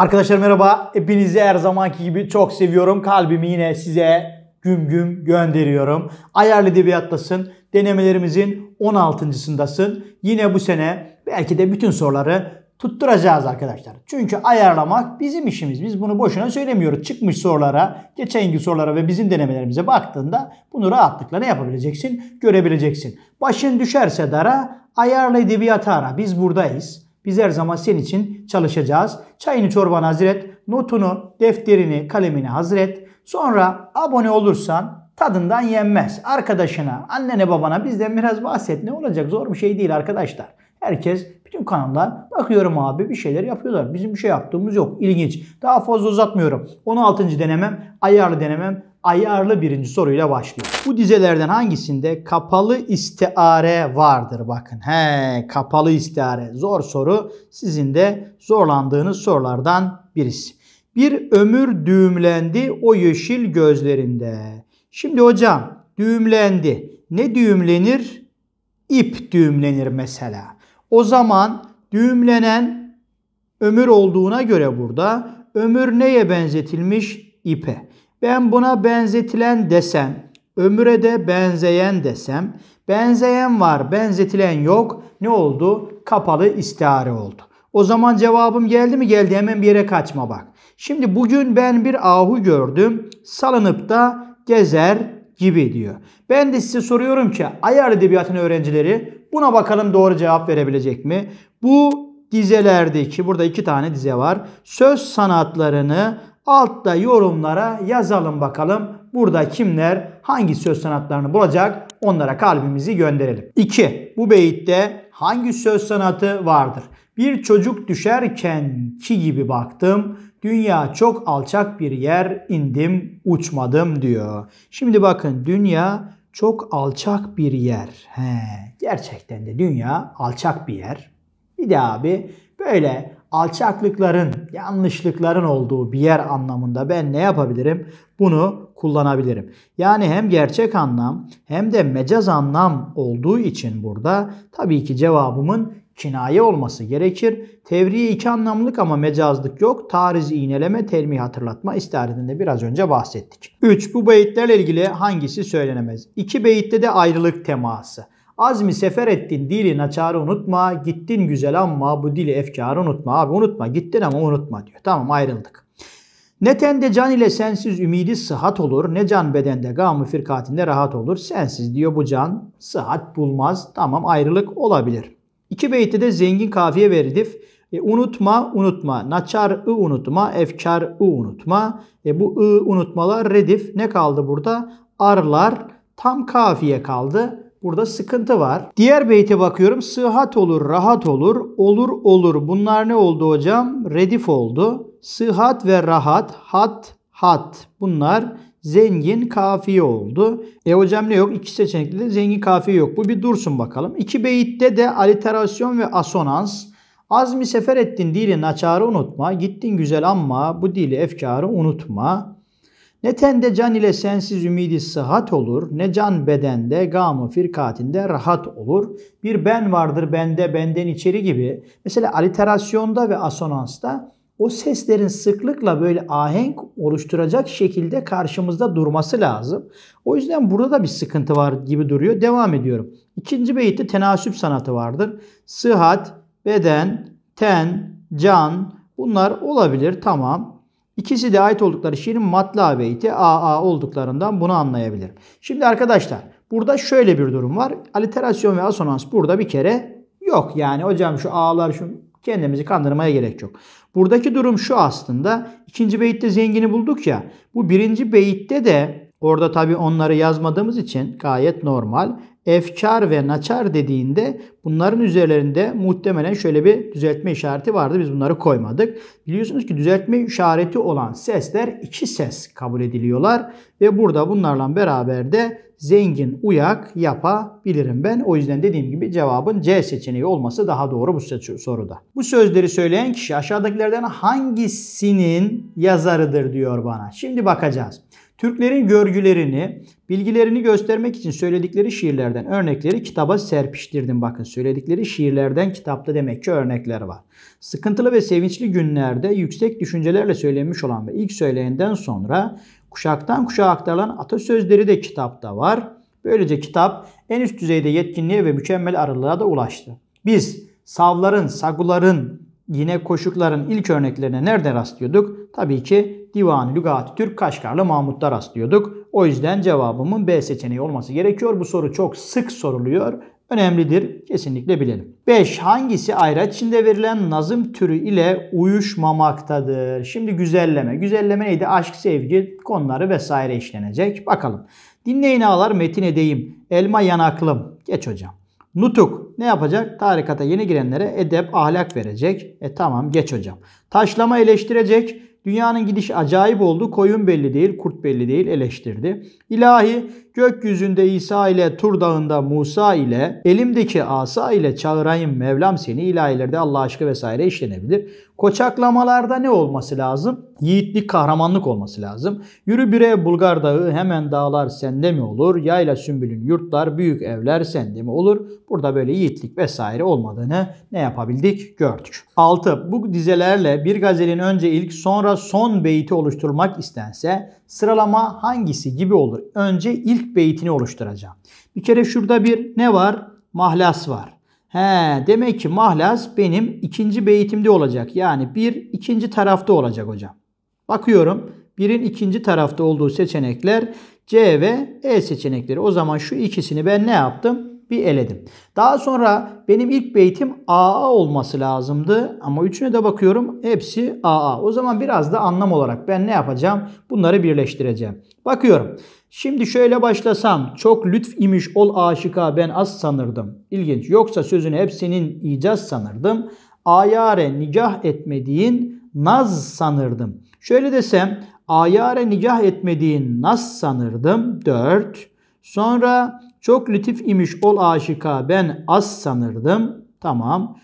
Arkadaşlar merhaba. Hepinizi her zamanki gibi çok seviyorum. Kalbimi yine size güm güm gönderiyorum. Ayarlı edebiyattasın. Denemelerimizin 16.sındasın. Yine bu sene belki de bütün soruları tutturacağız arkadaşlar. Çünkü ayarlamak bizim işimiz. Biz bunu boşuna söylemiyoruz. Çıkmış sorulara, geçen yıl sorulara ve bizim denemelerimize baktığında bunu rahatlıkla ne yapabileceksin? Görebileceksin. Başın düşerse dara, ayarlı edebiyatı ara. Biz buradayız. Biz her zaman senin için çalışacağız. Çayını çorbanı hazır et. Notunu, defterini, kalemini hazır et. Sonra abone olursan tadından yenmez. Arkadaşına, annene babana bizden biraz bahset. Ne olacak? Zor bir şey değil arkadaşlar. Herkes bütün kanallar bakıyorum abi bir şeyler yapıyorlar. Bizim bir şey yaptığımız yok. İlginç. Daha fazla uzatmıyorum. 16. denemem, ayarlı denemem, ayarlı birinci soruyla başlıyor. Bu dizelerden hangisinde kapalı istiare vardır? Bakın. He, kapalı istiare. Zor soru. Sizin de zorlandığınız sorulardan birisi. Bir ömür düğümlendi o yeşil gözlerinde. Şimdi hocam düğümlendi. Ne düğümlenir? İp düğümlenir mesela. O zaman düğümlenen ömür olduğuna göre burada ömür neye benzetilmiş? İpe. Ben buna benzetilen desem, ömüre de benzeyen desem, benzeyen var, benzetilen yok. Ne oldu? Kapalı istihare oldu. O zaman cevabım geldi mi? Geldi. Hemen bir yere kaçma bak. Şimdi bugün ben bir ahu gördüm. Salınıp da gezer gibi diyor. Ben de size soruyorum ki ayar edebiyatın öğrencileri buna bakalım doğru cevap verebilecek mi? Bu dizelerdeki burada iki tane dize var. Söz sanatlarını altta yorumlara yazalım bakalım. Burada kimler hangi söz sanatlarını bulacak onlara kalbimizi gönderelim. 2. Bu beyitte hangi söz sanatı vardır? Bir çocuk düşerken ki gibi baktım. Dünya çok alçak bir yer indim uçmadım diyor. Şimdi bakın dünya çok alçak bir yer. He, gerçekten de dünya alçak bir yer. Bir de abi böyle alçaklıkların, yanlışlıkların olduğu bir yer anlamında ben ne yapabilirim? Bunu kullanabilirim. Yani hem gerçek anlam hem de mecaz anlam olduğu için burada tabii ki cevabımın kinaye olması gerekir. Tevriye iki anlamlık ama mecazlık yok. Tariz iğneleme, termi hatırlatma istiharinde biraz önce bahsettik. 3. Bu beyitlerle ilgili hangisi söylenemez? İki beyitte de ayrılık teması. Azmi sefer ettin dili naçarı unutma. Gittin güzel ama bu dili efkarı unutma. Abi unutma gittin ama unutma diyor. Tamam ayrıldık. Ne tende can ile sensiz ümidi sıhhat olur. Ne can bedende gamı firkatinde rahat olur. Sensiz diyor bu can sıhhat bulmaz. Tamam ayrılık olabilir. İki beytte de zengin kafiye ve redif. E, unutma, unutma. Naçar ı unutma, efkar ı unutma. E, bu ı unutmalar redif. Ne kaldı burada? Arlar tam kafiye kaldı. Burada sıkıntı var. Diğer beyte bakıyorum. Sıhhat olur, rahat olur, olur olur. Bunlar ne oldu hocam? Redif oldu. Sıhhat ve rahat, hat, hat. Bunlar zengin kafiye oldu. E hocam ne yok? İki seçenekli de zengin kafiye yok. Bu bir dursun bakalım. İki beyitte de aliterasyon ve asonans. Azmi sefer ettin dili naçarı unutma. Gittin güzel ama bu dili efkarı unutma. Ne tende can ile sensiz ümidi sıhhat olur, ne can bedende gamı firkatinde rahat olur. Bir ben vardır bende, benden içeri gibi. Mesela aliterasyonda ve asonansta o seslerin sıklıkla böyle ahenk oluşturacak şekilde karşımızda durması lazım. O yüzden burada da bir sıkıntı var gibi duruyor. Devam ediyorum. İkinci beyitte tenasüp sanatı vardır. Sıhhat, beden, ten, can bunlar olabilir tamam. İkisi de ait oldukları şiirin matla beyti AA olduklarından bunu anlayabilirim. Şimdi arkadaşlar burada şöyle bir durum var. Aliterasyon ve asonans burada bir kere yok. Yani hocam şu A'lar şu kendimizi kandırmaya gerek yok. Buradaki durum şu aslında. İkinci beyitte zengini bulduk ya. Bu birinci beyitte de orada tabi onları yazmadığımız için gayet normal efkar ve naçar dediğinde bunların üzerlerinde muhtemelen şöyle bir düzeltme işareti vardı. Biz bunları koymadık. Biliyorsunuz ki düzeltme işareti olan sesler iki ses kabul ediliyorlar. Ve burada bunlarla beraber de zengin uyak yapabilirim ben. O yüzden dediğim gibi cevabın C seçeneği olması daha doğru bu soruda. Bu sözleri söyleyen kişi aşağıdakilerden hangisinin yazarıdır diyor bana. Şimdi bakacağız. Türklerin görgülerini, bilgilerini göstermek için söyledikleri şiirlerden örnekleri kitaba serpiştirdim. Bakın söyledikleri şiirlerden kitapta demek ki örnekler var. Sıkıntılı ve sevinçli günlerde yüksek düşüncelerle söylenmiş olan ve ilk söyleyenden sonra kuşaktan kuşağa aktarılan atasözleri de kitapta var. Böylece kitap en üst düzeyde yetkinliğe ve mükemmel arılığa da ulaştı. Biz savların, saguların, yine koşukların ilk örneklerine nerede rastlıyorduk? Tabii ki Divan-ı Lügat Türk Kaşgarlı Mahmut'ta rastlıyorduk. O yüzden cevabımın B seçeneği olması gerekiyor. Bu soru çok sık soruluyor. Önemlidir. Kesinlikle bilelim. 5. Hangisi ayraç içinde verilen nazım türü ile uyuşmamaktadır? Şimdi güzelleme. Güzelleme neydi? Aşk, sevgi konuları vesaire işlenecek. Bakalım. Dinleyin ağlar metin edeyim. Elma yanaklım. Geç hocam. Nutuk ne yapacak? Tarikata yeni girenlere edep, ahlak verecek. E tamam geç hocam. Taşlama eleştirecek. Dünyanın gidişi acayip oldu. Koyun belli değil, kurt belli değil eleştirdi. İlahi gökyüzünde İsa ile Tur dağında Musa ile elimdeki asa ile çağırayım Mevlam seni ilahilerde Allah aşkı vesaire işlenebilir. Koçaklamalarda ne olması lazım? Yiğitlik, kahramanlık olması lazım. Yürü bire Bulgar dağı hemen dağlar sende mi olur? Yayla sümbülün yurtlar, büyük evler sende mi olur? Burada böyle yiğitlik vesaire olmadığını ne yapabildik? Gördük. 6. Bu dizelerle bir gazelin önce ilk sonra son beyti oluşturulmak istense sıralama hangisi gibi olur? Önce ilk beytini oluşturacağım. Bir kere şurada bir ne var? Mahlas var. He, demek ki mahlas benim ikinci beytimde olacak. Yani bir ikinci tarafta olacak hocam. Bakıyorum birin ikinci tarafta olduğu seçenekler C ve E seçenekleri. O zaman şu ikisini ben ne yaptım? Bir eledim. Daha sonra benim ilk beytim AA olması lazımdı. Ama üçüne de bakıyorum hepsi AA. O zaman biraz da anlam olarak ben ne yapacağım? Bunları birleştireceğim. Bakıyorum. Şimdi şöyle başlasam. Çok lütf imiş ol aşıka ben az sanırdım. İlginç. Yoksa sözünü hep senin icaz sanırdım. Ayare nikah etmediğin naz sanırdım. Şöyle desem ayare nikah etmediğin naz sanırdım. 4. Sonra çok lütif imiş ol aşıka ben az sanırdım. Tamam.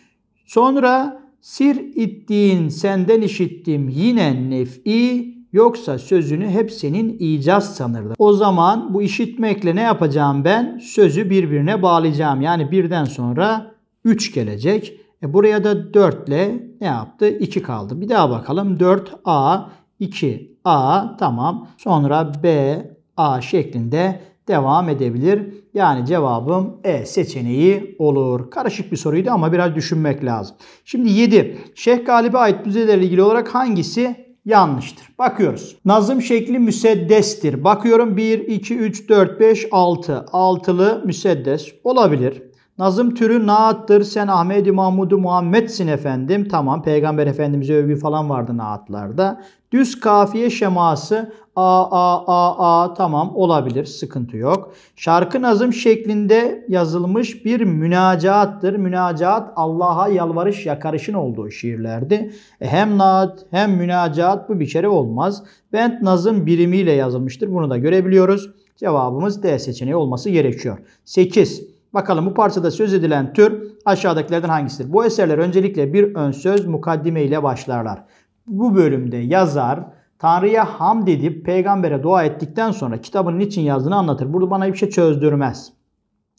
Sonra sir ittiğin senden işittim yine nef'i Yoksa sözünü hep senin icaz sanırdım. O zaman bu işitmekle ne yapacağım ben? Sözü birbirine bağlayacağım. Yani birden sonra 3 gelecek. E buraya da 4 ile ne yaptı? 2 kaldı. Bir daha bakalım. 4A, 2A tamam. Sonra B, A şeklinde devam edebilir. Yani cevabım E seçeneği olur. Karışık bir soruydu ama biraz düşünmek lazım. Şimdi 7. Şeyh Galip'e ait düzeylerle ilgili olarak hangisi yanlıştır. Bakıyoruz. Nazım şekli müseddestir. Bakıyorum 1, 2, 3, 4, 5, 6. Altılı müseddes olabilir. Nazım türü naattır. Sen Ahmet-i Mahmud-u Muhammed'sin efendim. Tamam peygamber efendimize övgü falan vardı naatlarda. Düz kafiye şeması A, A, A, A tamam olabilir. Sıkıntı yok. Şarkı nazım şeklinde yazılmış bir münacaattır. Münacaat Allah'a yalvarış yakarışın olduğu şiirlerdi. E, hem naat hem münacaat bu bir olmaz. Bent nazım birimiyle yazılmıştır. Bunu da görebiliyoruz. Cevabımız D seçeneği olması gerekiyor. 8. Bakalım bu parçada söz edilen tür aşağıdakilerden hangisidir? Bu eserler öncelikle bir ön söz mukaddime ile başlarlar. Bu bölümde yazar Tanrı'ya hamd edip peygambere dua ettikten sonra kitabın niçin yazdığını anlatır. Burada bana bir şey çözdürmez.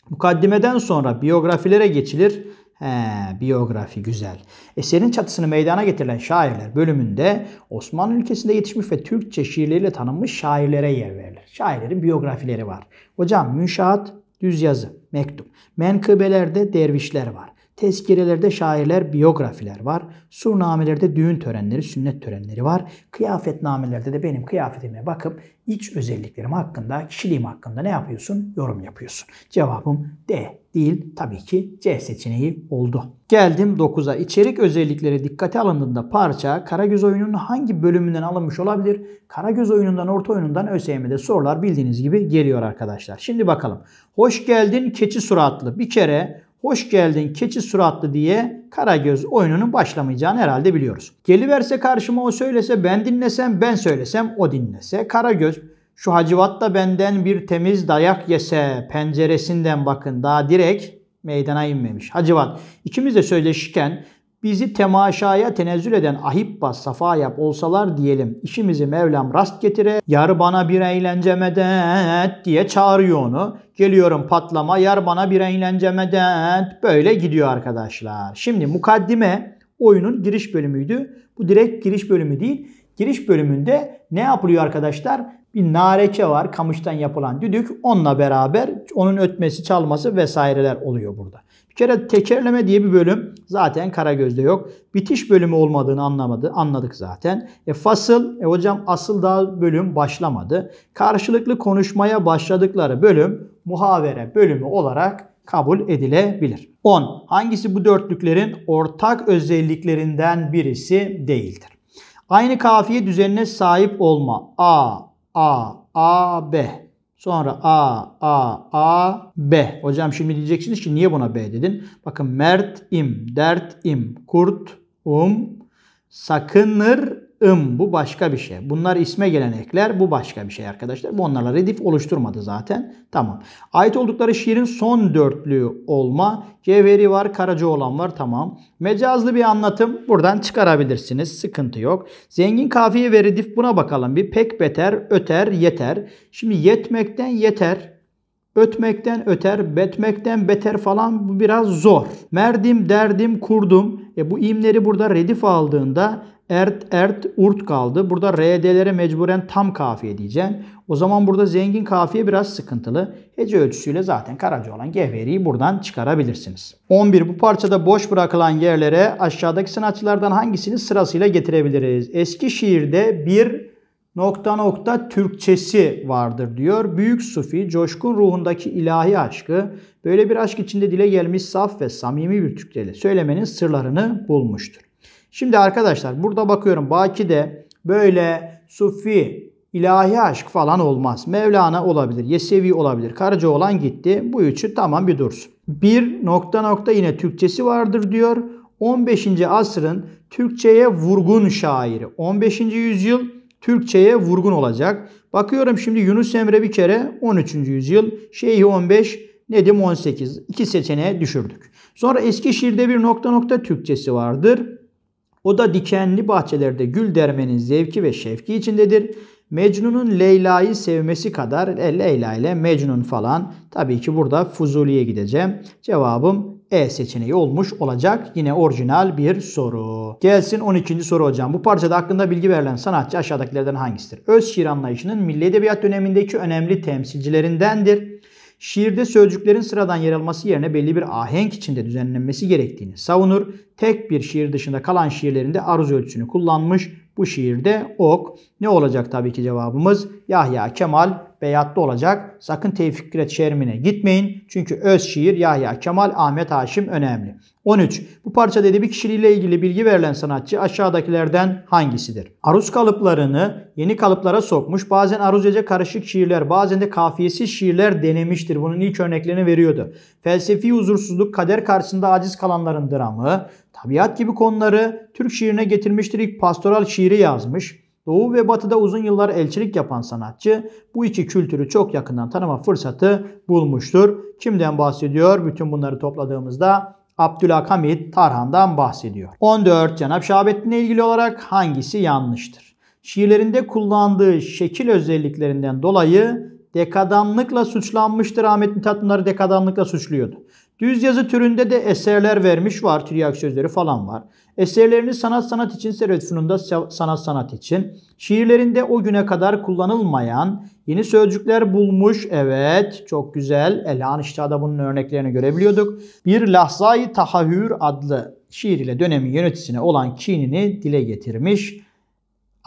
Mukaddimeden sonra biyografilere geçilir. He, biyografi güzel. Eserin çatısını meydana getirilen şairler bölümünde Osmanlı ülkesinde yetişmiş ve Türkçe şiirleriyle tanınmış şairlere yer verilir. Şairlerin biyografileri var. Hocam münşaat düz yazı, mektup. Menkıbelerde dervişler var. Tezkirelerde şairler, biyografiler var. Surnamelerde düğün törenleri, sünnet törenleri var. Kıyafetnamelerde de benim kıyafetime bakıp iç özelliklerim hakkında, kişiliğim hakkında ne yapıyorsun? Yorum yapıyorsun. Cevabım D değil. Tabii ki C seçeneği oldu. Geldim 9'a. İçerik özellikleri dikkate alındığında parça Karagöz oyununun hangi bölümünden alınmış olabilir? Karagöz oyunundan, orta oyunundan ÖSYM'de sorular bildiğiniz gibi geliyor arkadaşlar. Şimdi bakalım. Hoş geldin keçi suratlı. Bir kere hoş geldin keçi suratlı diye Karagöz oyununun başlamayacağını herhalde biliyoruz. Geliverse karşıma o söylese ben dinlesem ben söylesem o dinlese. Karagöz şu hacivat da benden bir temiz dayak yese penceresinden bakın daha direkt meydana inmemiş. Hacivat ikimiz de söyleşirken Bizi temaşaya tenezzül eden ahibba safa yap olsalar diyelim. İşimizi Mevlam rast getire. Yar bana bir eğlence medet diye çağırıyor onu. Geliyorum patlama yar bana bir eğlence medet. Böyle gidiyor arkadaşlar. Şimdi mukaddime oyunun giriş bölümüydü. Bu direkt giriş bölümü değil. Giriş bölümünde ne yapılıyor arkadaşlar? Bir nareke var kamıştan yapılan düdük. Onunla beraber onun ötmesi çalması vesaireler oluyor burada kere tekerleme diye bir bölüm zaten Karagöz'de yok. Bitiş bölümü olmadığını anlamadı, anladık zaten. E fasıl, e hocam asıl daha bölüm başlamadı. Karşılıklı konuşmaya başladıkları bölüm muhavere bölümü olarak kabul edilebilir. 10. Hangisi bu dörtlüklerin ortak özelliklerinden birisi değildir? Aynı kafiye düzenine sahip olma. A, A, A, B. Sonra A, A, A, B. Hocam şimdi diyeceksiniz ki niye buna B dedin? Bakın mert im, dert im, kurt um, sakınır ım. Bu başka bir şey. Bunlar isme gelen ekler. Bu başka bir şey arkadaşlar. Bu onlarla redif oluşturmadı zaten. Tamam. Ait oldukları şiirin son dörtlüğü olma. Cevheri var, karaca olan var. Tamam. Mecazlı bir anlatım buradan çıkarabilirsiniz. Sıkıntı yok. Zengin kafiye ve redif buna bakalım. Bir pek beter, öter, yeter. Şimdi yetmekten yeter. Ötmekten öter, betmekten beter falan bu biraz zor. Merdim, derdim, kurdum. E bu imleri burada redif aldığında ert, ert, urt kaldı. Burada RD'lere mecburen tam kafiye diyeceğim. O zaman burada zengin kafiye biraz sıkıntılı. Hece ölçüsüyle zaten karaca olan gevheriyi buradan çıkarabilirsiniz. 11. Bu parçada boş bırakılan yerlere aşağıdaki sanatçılardan hangisini sırasıyla getirebiliriz? Eski şiirde bir nokta nokta Türkçesi vardır diyor. Büyük Sufi, coşkun ruhundaki ilahi aşkı böyle bir aşk içinde dile gelmiş saf ve samimi bir Türkçeyle söylemenin sırlarını bulmuştur. Şimdi arkadaşlar burada bakıyorum Baki'de böyle Sufi, ilahi aşk falan olmaz. Mevlana olabilir, Yesevi olabilir. Karaca olan gitti. Bu üçü tamam bir dursun. Bir nokta nokta yine Türkçesi vardır diyor. 15. asrın Türkçeye vurgun şairi. 15. yüzyıl Türkçeye vurgun olacak. Bakıyorum şimdi Yunus Emre bir kere 13. yüzyıl. Şeyhi 15, Nedim 18. İki seçeneğe düşürdük. Sonra Eskişehir'de bir nokta nokta Türkçesi vardır. O da dikenli bahçelerde gül dermenin zevki ve şevki içindedir. Mecnun'un Leyla'yı sevmesi kadar e, Leyla ile Mecnun falan. Tabii ki burada Fuzuli'ye gideceğim. Cevabım E seçeneği olmuş olacak. Yine orijinal bir soru. Gelsin 12. soru hocam. Bu parçada hakkında bilgi verilen sanatçı aşağıdakilerden hangisidir? Öz şiir anlayışının milli edebiyat dönemindeki önemli temsilcilerindendir şiirde sözcüklerin sıradan yer alması yerine belli bir ahenk içinde düzenlenmesi gerektiğini savunur. Tek bir şiir dışında kalan şiirlerinde aruz ölçüsünü kullanmış. Bu şiirde ok. Ne olacak tabii ki cevabımız? Yahya Kemal beyatta olacak. Sakın Tevfik Fikret Şermin'e gitmeyin. Çünkü öz şiir Yahya Kemal, Ahmet Haşim önemli. 13. Bu parçada edebi kişiliğiyle ilgili bilgi verilen sanatçı aşağıdakilerden hangisidir? Aruz kalıplarını yeni kalıplara sokmuş. Bazen aruzece karışık şiirler, bazen de kafiyesiz şiirler denemiştir. Bunun ilk örneklerini veriyordu. Felsefi huzursuzluk, kader karşısında aciz kalanların dramı, tabiat gibi konuları Türk şiirine getirmiştir. İlk pastoral şiiri yazmış. Doğu ve Batı'da uzun yıllar elçilik yapan sanatçı bu iki kültürü çok yakından tanıma fırsatı bulmuştur. Kimden bahsediyor? Bütün bunları topladığımızda Abdülhamit Tarhan'dan bahsediyor. 14. Cenab Şahabettin'le ilgili olarak hangisi yanlıştır? Şiirlerinde kullandığı şekil özelliklerinden dolayı dekadanlıkla suçlanmıştır. Ahmet Mithat bunları dekadanlıkla suçluyordu. Düz yazı türünde de eserler vermiş var. Triyak sözleri falan var. Eserlerini sanat sanat için, Servet Fünun'da sanat sanat için. Şiirlerinde o güne kadar kullanılmayan yeni sözcükler bulmuş. Evet çok güzel. Elhan İştah'da bunun örneklerini görebiliyorduk. Bir Lahzai Tahahür adlı şiir ile dönemin yöneticisine olan kinini dile getirmiş.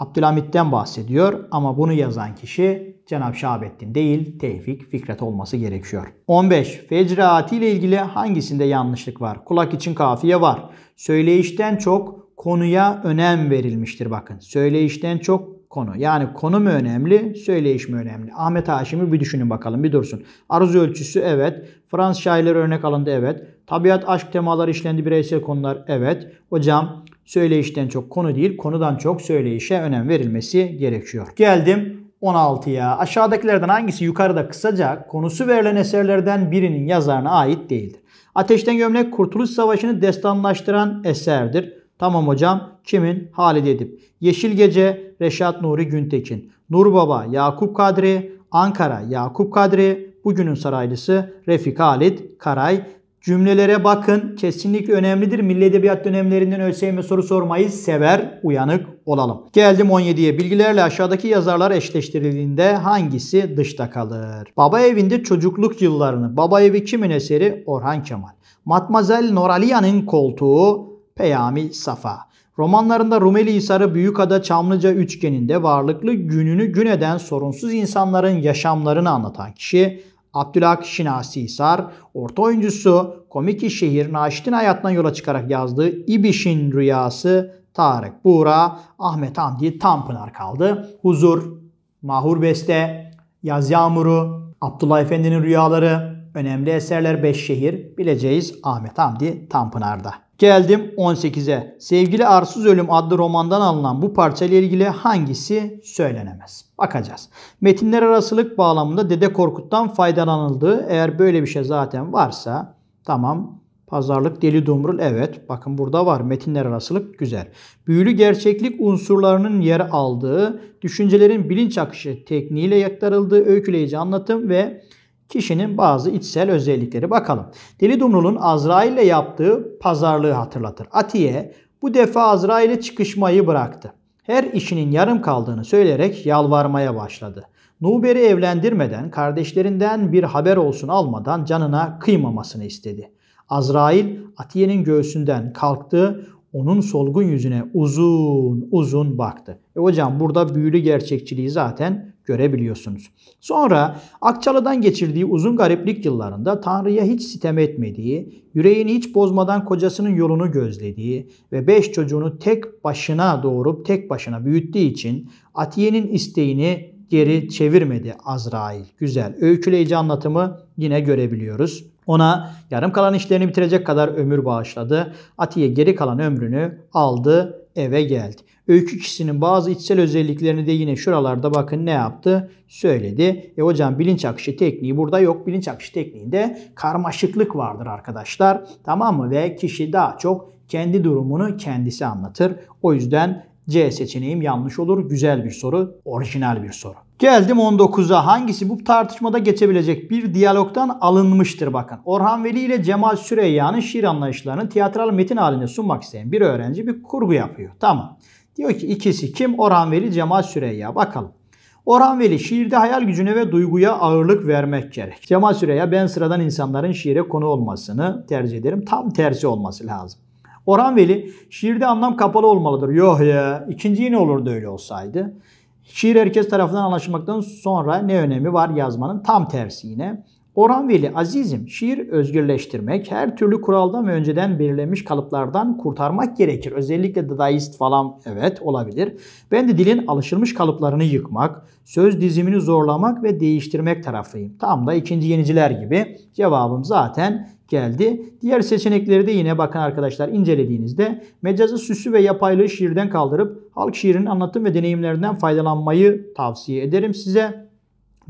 Abdülhamit'ten bahsediyor ama bunu yazan kişi Cenab-ı Şahabettin değil Tevfik Fikret olması gerekiyor. 15. Fecraati ile ilgili hangisinde yanlışlık var? Kulak için kafiye var. Söyleyişten çok konuya önem verilmiştir bakın. Söyleyişten çok konu. Yani konu mu önemli, söyleyiş mi önemli? Ahmet Haşim'i bir düşünün bakalım, bir dursun. Arzu ölçüsü evet. Fransız şairleri örnek alındı evet. Tabiat, aşk temaları işlendi bireysel konular evet. Hocam söyleyişten çok konu değil, konudan çok söyleyişe önem verilmesi gerekiyor. Geldim 16'ya. Aşağıdakilerden hangisi yukarıda kısaca konusu verilen eserlerden birinin yazarına ait değildir? Ateşten Gömlek Kurtuluş Savaşı'nı destanlaştıran eserdir. Tamam hocam. Kimin? Halide Edip. Yeşil Gece Reşat Nuri Güntekin. Nur Baba Yakup Kadri. Ankara Yakup Kadri. Bugünün saraylısı Refik Halit Karay. Cümlelere bakın. Kesinlikle önemlidir. Milli Edebiyat dönemlerinden ÖSYM soru sormayı sever. Uyanık olalım. Geldim 17'ye. Bilgilerle aşağıdaki yazarlar eşleştirildiğinde hangisi dışta kalır? Baba evinde çocukluk yıllarını. Baba evi kimin eseri? Orhan Kemal. Matmazel Noralia'nın koltuğu Peyami Safa. Romanlarında Rumeli Hisarı Büyükada Çamlıca üçgeninde varlıklı gününü gün eden sorunsuz insanların yaşamlarını anlatan kişi Abdülhak Şinasi Hisar, orta oyuncusu, komik şehir Naşit'in hayatından yola çıkarak yazdığı İbiş'in Rüyası, Tarık Buğra, Ahmet Hamdi Tanpınar kaldı. Huzur, Mahur Beste, Yaz Yağmuru, Abdullah Efendi'nin Rüyaları, önemli eserler Beş Şehir, bileceğiz Ahmet Hamdi Tanpınar'da. Geldim 18'e. Sevgili Arsız Ölüm adlı romandan alınan bu parça ile ilgili hangisi söylenemez? Bakacağız. Metinler arasılık bağlamında Dede Korkut'tan faydalanıldığı eğer böyle bir şey zaten varsa tamam Pazarlık Deli Dumrul evet bakın burada var metinler arasılık güzel. Büyülü gerçeklik unsurlarının yer aldığı, düşüncelerin bilinç akışı tekniğiyle aktarıldığı öyküleyici anlatım ve kişinin bazı içsel özellikleri bakalım. Deli Dumrul'un Azrail ile yaptığı pazarlığı hatırlatır. Atiye bu defa Azrail ile çıkışmayı bıraktı. Her işinin yarım kaldığını söyleyerek yalvarmaya başladı. Nuber'i evlendirmeden, kardeşlerinden bir haber olsun almadan canına kıymamasını istedi. Azrail Atiye'nin göğsünden kalktı, onun solgun yüzüne uzun uzun baktı. E hocam burada büyülü gerçekçiliği zaten görebiliyorsunuz. Sonra Akçalı'dan geçirdiği uzun gariplik yıllarında Tanrı'ya hiç sitem etmediği, yüreğini hiç bozmadan kocasının yolunu gözlediği ve beş çocuğunu tek başına doğurup tek başına büyüttüğü için Atiye'nin isteğini geri çevirmedi Azrail. Güzel. Öyküleyici anlatımı yine görebiliyoruz. Ona yarım kalan işlerini bitirecek kadar ömür bağışladı. Atiye geri kalan ömrünü aldı, eve geldi. Öykü kişisinin bazı içsel özelliklerini de yine şuralarda bakın ne yaptı? Söyledi. E hocam bilinç akışı tekniği burada yok. Bilinç akışı tekniğinde karmaşıklık vardır arkadaşlar. Tamam mı? Ve kişi daha çok kendi durumunu kendisi anlatır. O yüzden C seçeneğim yanlış olur. Güzel bir soru, orijinal bir soru. Geldim 19'a. Hangisi bu tartışmada geçebilecek bir diyalogtan alınmıştır bakın. Orhan Veli ile Cemal Süreyya'nın şiir anlayışlarını tiyatral metin halinde sunmak isteyen bir öğrenci bir kurgu yapıyor. Tamam. Diyor ki ikisi kim? Orhan Veli, Cemal Süreyya. Bakalım. Orhan Veli şiirde hayal gücüne ve duyguya ağırlık vermek gerek. Cemal Süreyya ben sıradan insanların şiire konu olmasını tercih ederim. Tam tersi olması lazım. Orhan Veli şiirde anlam kapalı olmalıdır. Yok ya ikinci ne olurdu öyle olsaydı. Şiir herkes tarafından anlaşılmaktan sonra ne önemi var yazmanın tam tersi yine. Orhan Veli azizim şiir özgürleştirmek, her türlü kuraldan ve önceden belirlenmiş kalıplardan kurtarmak gerekir. Özellikle dadaist falan evet olabilir. Ben de dilin alışılmış kalıplarını yıkmak, söz dizimini zorlamak ve değiştirmek tarafıyım. Tam da ikinci yeniciler gibi cevabım zaten geldi. Diğer seçenekleri de yine bakın arkadaşlar incelediğinizde mecazı süsü ve yapaylığı şiirden kaldırıp halk şiirinin anlatım ve deneyimlerinden faydalanmayı tavsiye ederim size.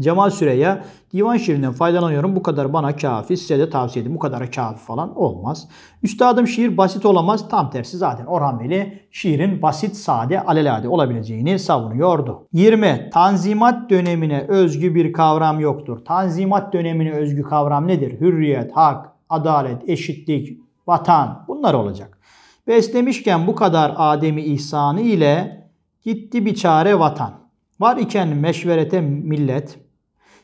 Cemal Süreyya divan şiirinden faydalanıyorum. Bu kadar bana kafi. Size de tavsiye ederim. Bu kadar kafi falan olmaz. Üstadım şiir basit olamaz. Tam tersi zaten Orhan Veli şiirin basit, sade, alelade olabileceğini savunuyordu. 20. Tanzimat dönemine özgü bir kavram yoktur. Tanzimat dönemine özgü kavram nedir? Hürriyet, hak, adalet, eşitlik, vatan bunlar olacak. Beslemişken bu kadar ademi ihsanı ile gitti bir çare vatan. Var iken meşverete millet,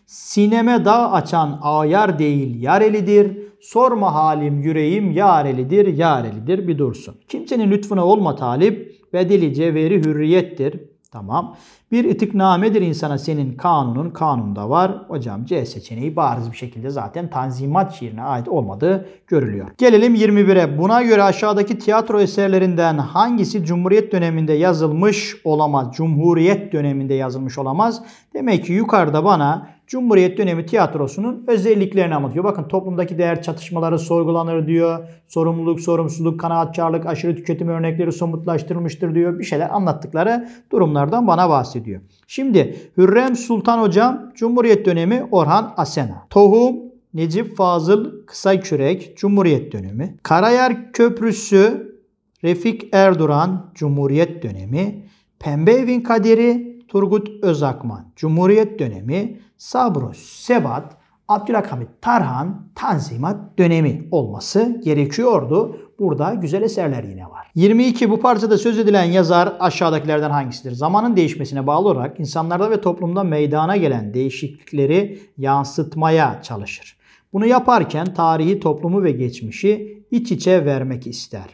sineme dağ açan ayar değil yarelidir, sorma halim yüreğim yarelidir, yarelidir bir dursun. Kimsenin lütfuna olma talip, bedeli cevheri hürriyettir. Tamam. Bir itiknamedir insana senin kanunun kanunda var. Hocam C seçeneği bariz bir şekilde zaten tanzimat şiirine ait olmadığı görülüyor. Gelelim 21'e. Buna göre aşağıdaki tiyatro eserlerinden hangisi Cumhuriyet döneminde yazılmış olamaz? Cumhuriyet döneminde yazılmış olamaz. Demek ki yukarıda bana Cumhuriyet dönemi tiyatrosunun özelliklerini anlatıyor. Bakın toplumdaki değer çatışmaları sorgulanır diyor. Sorumluluk, sorumsuzluk, kanaatkarlık, aşırı tüketim örnekleri somutlaştırılmıştır diyor. Bir şeyler anlattıkları durumlardan bana bahsediyor. Şimdi Hürrem Sultan Hocam Cumhuriyet dönemi Orhan Asena. Tohum Necip Fazıl Kısakürek Cumhuriyet dönemi. Karayer Köprüsü Refik Erduran Cumhuriyet dönemi. Pembe Evin Kaderi Turgut Özakman Cumhuriyet dönemi. Sabros Sebat Abdülhamit Tarhan Tanzimat dönemi olması gerekiyordu. Burada güzel eserler yine var. 22. Bu parçada söz edilen yazar aşağıdakilerden hangisidir? Zamanın değişmesine bağlı olarak insanlarda ve toplumda meydana gelen değişiklikleri yansıtmaya çalışır. Bunu yaparken tarihi, toplumu ve geçmişi iç içe vermek ister.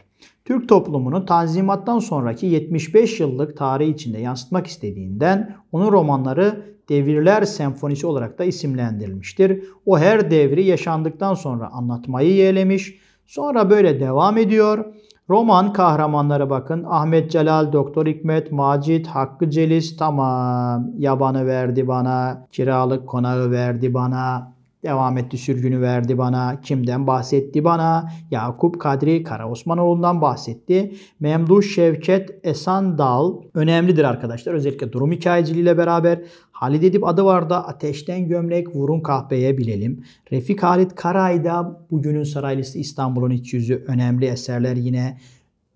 Türk toplumunu Tanzimat'tan sonraki 75 yıllık tarih içinde yansıtmak istediğinden onun romanları Devirler Senfonisi olarak da isimlendirilmiştir. O her devri yaşandıktan sonra anlatmayı yeğlemiş. Sonra böyle devam ediyor. Roman kahramanları bakın. Ahmet Celal, Doktor Hikmet, Macit, Hakkı Celis tamam. Yabanı verdi bana, kiralık konağı verdi bana. Devam etti sürgünü verdi bana. Kimden bahsetti bana? Yakup Kadri Kara Osmanoğlu'ndan bahsetti. Memduh Şevket Esan Dal önemlidir arkadaşlar. Özellikle durum hikayeciliğiyle beraber. Halid Edip adı var Ateşten Gömlek Vurun Kahpeye bilelim. Refik Halit Karay'da bugünün Saraylısı İstanbul'un iç yüzü önemli eserler yine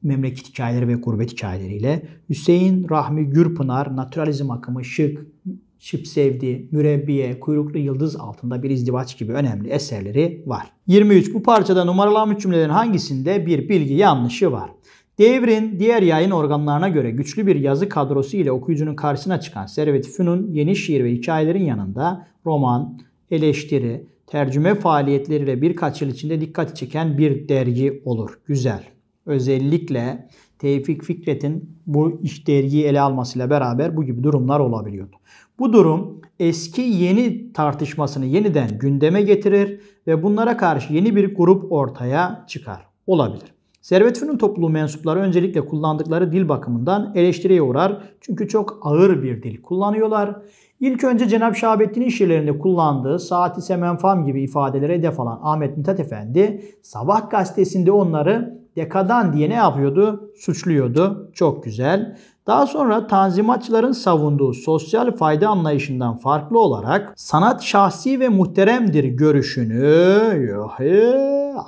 memleket hikayeleri ve gurbet hikayeleriyle. Hüseyin Rahmi Gürpınar, naturalizm akımı, şık, Şıp Sevdi, Mürebbiye, Kuyruklu Yıldız altında bir izdivaç gibi önemli eserleri var. 23. Bu parçada numaralanmış cümlelerin hangisinde bir bilgi yanlışı var? Devrin diğer yayın organlarına göre güçlü bir yazı kadrosu ile okuyucunun karşısına çıkan Servet Fünun yeni şiir ve hikayelerin yanında roman, eleştiri, tercüme faaliyetleriyle birkaç yıl içinde dikkat çeken bir dergi olur. Güzel. Özellikle Tevfik Fikret'in bu iş dergiyi ele almasıyla beraber bu gibi durumlar olabiliyordu. Bu durum eski yeni tartışmasını yeniden gündeme getirir ve bunlara karşı yeni bir grup ortaya çıkar. Olabilir. Servet Fünun topluluğu mensupları öncelikle kullandıkları dil bakımından eleştiriye uğrar. Çünkü çok ağır bir dil kullanıyorlar. İlk önce Cenab-ı Şahabettin'in şiirlerinde kullandığı saati semenfam gibi ifadelere hedef alan Ahmet Mithat Efendi Sabah gazetesinde onları dekadan diye ne yapıyordu? Suçluyordu. Çok güzel. Daha sonra tanzimatçıların savunduğu sosyal fayda anlayışından farklı olarak sanat şahsi ve muhteremdir görüşünü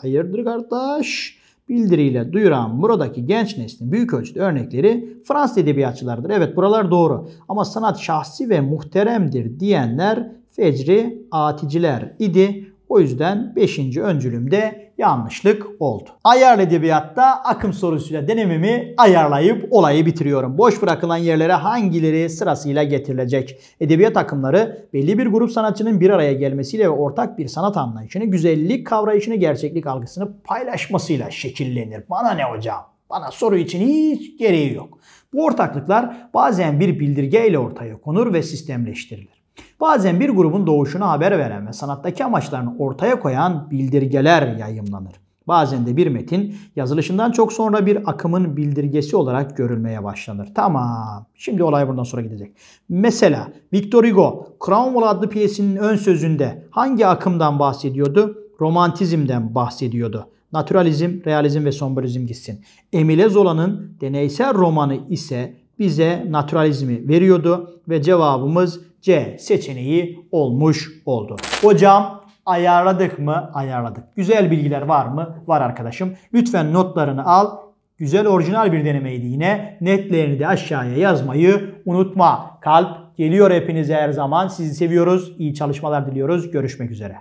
hayırdır kardeş bildiriyle duyuran buradaki genç neslin büyük ölçüde örnekleri Fransız edebiyatçılardır. Evet buralar doğru ama sanat şahsi ve muhteremdir diyenler fecri aticiler idi. O yüzden 5. öncülümde yanlışlık oldu. Ayarlı edebiyatta akım sorusuyla denememi ayarlayıp olayı bitiriyorum. Boş bırakılan yerlere hangileri sırasıyla getirilecek? Edebiyat akımları belli bir grup sanatçının bir araya gelmesiyle ve ortak bir sanat anlayışını, güzellik kavrayışını, gerçeklik algısını paylaşmasıyla şekillenir. Bana ne hocam? Bana soru için hiç gereği yok. Bu ortaklıklar bazen bir bildirgeyle ortaya konur ve sistemleştirilir. Bazen bir grubun doğuşunu haber veren ve sanattaki amaçlarını ortaya koyan bildirgeler yayımlanır. Bazen de bir metin yazılışından çok sonra bir akımın bildirgesi olarak görülmeye başlanır. Tamam. Şimdi olay buradan sonra gidecek. Mesela Victor Hugo Cromwell adlı piyesinin ön sözünde hangi akımdan bahsediyordu? Romantizmden bahsediyordu. Naturalizm, realizm ve sombralizm gitsin. Emile Zola'nın deneysel romanı ise bize naturalizmi veriyordu ve cevabımız C seçeneği olmuş oldu. Hocam ayarladık mı? Ayarladık. Güzel bilgiler var mı? Var arkadaşım. Lütfen notlarını al. Güzel orijinal bir denemeydi yine. Netlerini de aşağıya yazmayı unutma. Kalp geliyor hepinize her zaman. Sizi seviyoruz. İyi çalışmalar diliyoruz. Görüşmek üzere.